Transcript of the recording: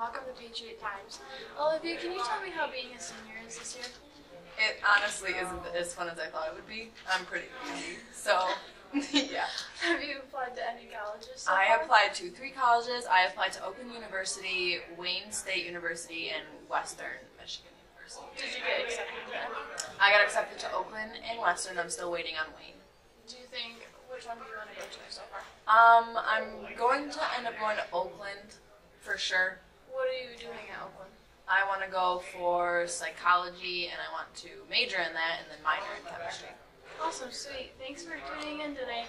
welcome to Patriot Times. Olivia, can you tell me how being a senior is this year? It honestly isn't as fun as I thought it would be. I'm pretty busy. So, yeah. Have you applied to any colleges? So I far? applied to three colleges. I applied to Oakland University, Wayne State University, and Western Michigan University. Did you get accepted? I got accepted to Oakland and Western. I'm still waiting on Wayne. Do you think which one do you want to go to so far? Um, I'm going to end up going to Oakland for sure. What are you doing at Oakland? I want to go for psychology and I want to major in that and then minor in chemistry. Awesome, sweet. Thanks for tuning in today.